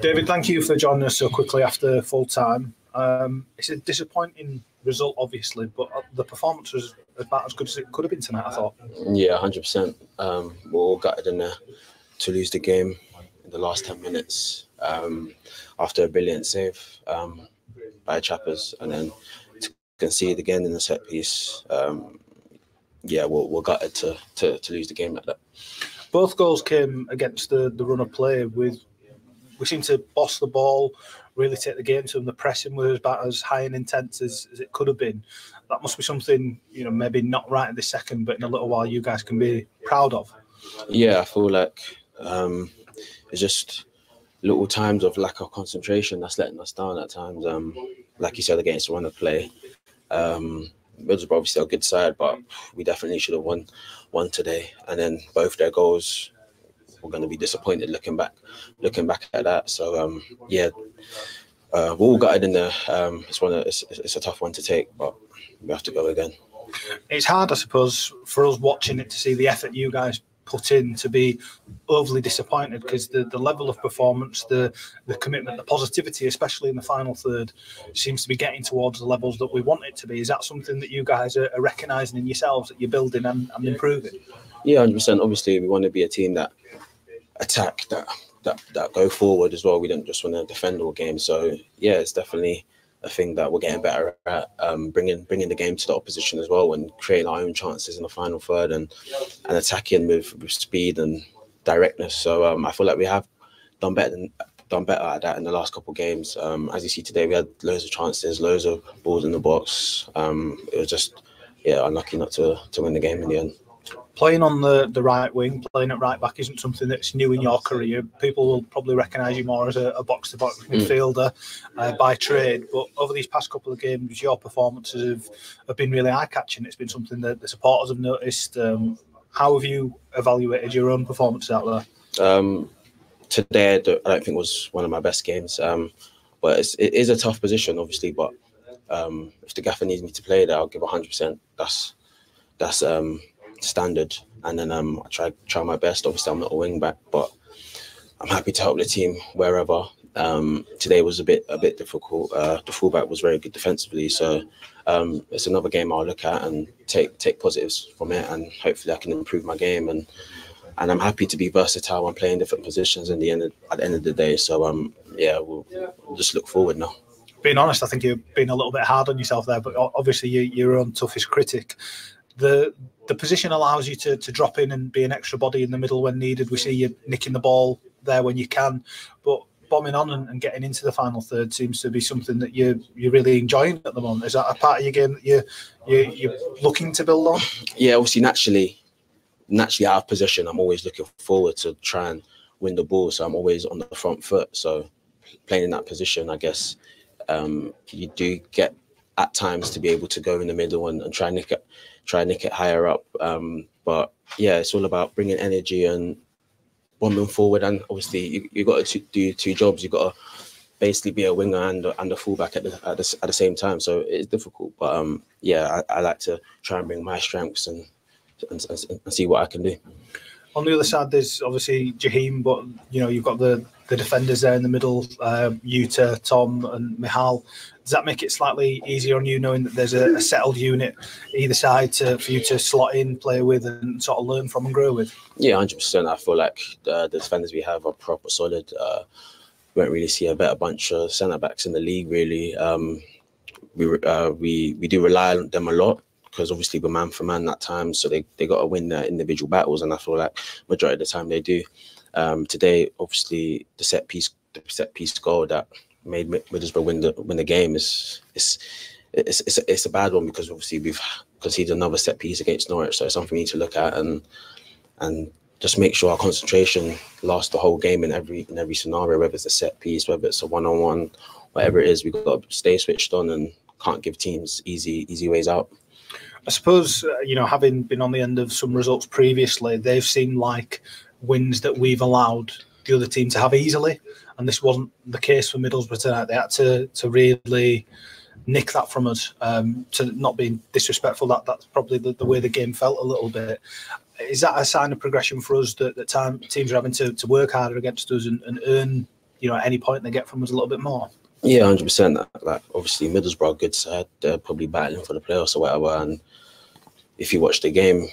David, thank you for joining us so quickly after full time. Um, it's a disappointing result, obviously, but the performance was about as good as it could have been tonight. I thought. Yeah, hundred um, percent. We're all gutted in there to lose the game in the last ten minutes um, after a brilliant save um, by Chappers, and then to concede again in the set piece. Um, yeah, we're, we're gutted to, to to lose the game like that. Both goals came against the the run of play with we seem to boss the ball, really take the game to them. The pressing was about as high and intense as, as it could have been. That must be something, you know, maybe not right at this second, but in a little while you guys can be proud of. Yeah, I feel like um, it's just little times of lack of concentration that's letting us down at times. Um, like you said, against run of play. Um, Middlesbrough obviously a good side, but we definitely should have won won today. And then both their goals we're going to be disappointed looking back, looking back at that. So um, yeah, uh, we're all gutted in there. Um, it's one, of, it's, it's a tough one to take, but we have to go again. It's hard, I suppose, for us watching it to see the effort you guys put in to be overly disappointed because the, the level of performance, the the commitment, the positivity, especially in the final third, seems to be getting towards the levels that we want it to be. Is that something that you guys are, are recognising in yourselves that you're building and, and improving? Yeah, hundred percent. Obviously, we want to be a team that attack that that that go forward as well. We don't just want to defend all game. So yeah, it's definitely a thing that we're getting better at um, bringing bringing the game to the opposition as well and creating our own chances in the final third and and attacking with, with speed and directness. So um, I feel like we have done better than done better at that in the last couple of games. Um, as you see today, we had loads of chances, loads of balls in the box. Um, it was just yeah unlucky not to to win the game in the end playing on the, the right wing, playing at right back isn't something that's new in your career. People will probably recognise you more as a box to box midfielder uh, by trade. But over these past couple of games, your performances have, have been really eye catching. It's been something that the supporters have noticed. Um, how have you evaluated your own performances out there? Um, today, I don't think was one of my best games. Um, but it's, it is a tough position, obviously. But um, if the gaffer needs me to play there, I'll give 100%. That's that's um, standard, and then um, I try try my best. Obviously, I'm not a wing back, but I'm happy to help the team wherever. Um, today was a bit a bit difficult. Uh, the fullback was very good defensively, so um, it's another game I'll look at and take take positives from it, and hopefully I can improve my game. and And I'm happy to be versatile and play in different positions. In the end, of, at the end of the day, so um, yeah, we'll, we'll just look forward now being honest, I think you've been a little bit hard on yourself there, but obviously you're your own toughest critic. The the position allows you to, to drop in and be an extra body in the middle when needed. We see you nicking the ball there when you can, but bombing on and, and, getting into the final third seems to be something that you you're really enjoying at the moment. Is that a part of your game that you you you're looking to build on? Yeah, obviously, naturally, naturally out of position, I'm always looking forward to try and win the ball. So I'm always on the front foot. So playing in that position, I guess um, you do get at times to be able to go in the middle and, and try and nick it, try and nick it higher up. Um, but yeah, it's all about bringing energy and bombing forward. And obviously, you you got to do two jobs. You got to basically be a winger and and a fullback at the at the, at the same time. So it's difficult. But um, yeah, I, I like to try and bring my strengths and, and, and see what I can do. On the other side, there's obviously Jaheim, but you know you've got the the defenders there in the middle, uh, Yuta, Tom, and Michal. Does that make it slightly easier on you knowing that there's a, a settled unit either side to, for you to slot in, play with, and sort of learn from and grow with? Yeah, hundred percent. I feel like the, the, defenders we have are proper solid. Uh, we don't really see a better bunch of centre backs in the league. Really, um, we uh, we we do rely on them a lot because obviously we're man for man that time, so they, they got to win their individual battles, and I feel like majority of the time they do. Um, today, obviously, the set piece, the set piece goal that made Middlesbrough win the win the game is is it's, it's, it's a bad one because obviously we've conceded another set piece against Norwich, so it's something we need to look at and and just make sure our concentration lasts the whole game in every in every scenario, whether it's a set piece, whether it's a one on one, whatever it is, we've got to stay switched on and can't give teams easy easy ways out. I suppose uh, you know, having been on the end of some results previously, they've seemed like wins that we've allowed the other team to have easily, and this wasn't the case for Middlesbrough tonight. They had to to really nick that from us. Um, to not being disrespectful, that that's probably the, the way the game felt a little bit. is that a sign of progression for us that, that time, teams are having to, to work harder against us and, and earn, you know, at any point they get from us a little bit more? Yeah, hundred percent. Like obviously Middlesbrough, good side, they're probably battling for the playoffs or whatever. And if you watch the game,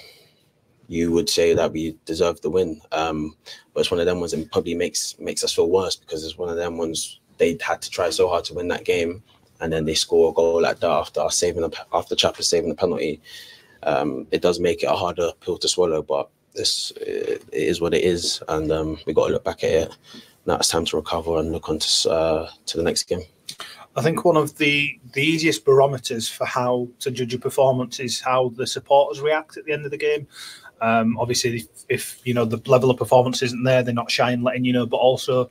you would say that we deserve the win. Um, but it's one of them ones that probably makes makes us feel worse because it's one of them ones they had to try so hard to win that game, and then they score a goal like that after saving after Chapper saving the penalty. Um, it does make it a harder pill to swallow, but this it is what it is, and um, we got to look back at it. Now it's time to recover and look on to, uh, to the next game. I think one of the, the easiest barometers for how to judge a performance is how the supporters react at the end of the game. Um, obviously, if, if, you know the level of performance isn't there, they're not shy in letting you know. But also,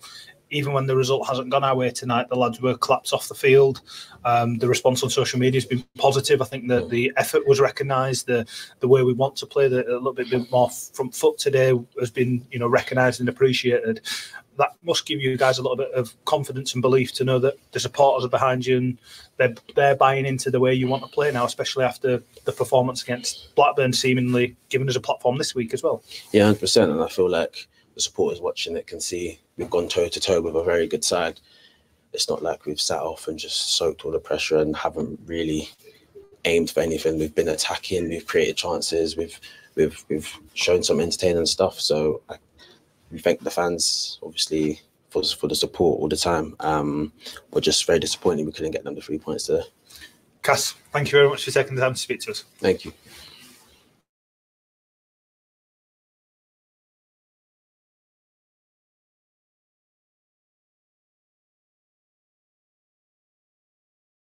even when the result hasn't gone our way tonight, the lads were clapped off the field. Um, the response on social media has been positive. I think that the effort was recognised. The the way we want to play, the, a little bit more front foot today has been you know recognised and appreciated. That must give you guys a little bit of confidence and belief to know that the supporters are behind you and they're they're buying into the way you want to play now, especially after the performance against Blackburn, seemingly giving us a platform this week as well. Yeah, hundred percent. And I feel like the supporters watching it can see we've gone toe to toe with a very good side. It's not like we've sat off and just soaked all the pressure and haven't really aimed for anything. We've been attacking, we've created chances, we've we've we've shown some entertaining stuff. So I, we thank the fans obviously for for the support all the time. Um, we're just very disappointed we couldn't get them the three points today. Cass, thank you very much for taking the time to speak to us. Thank you.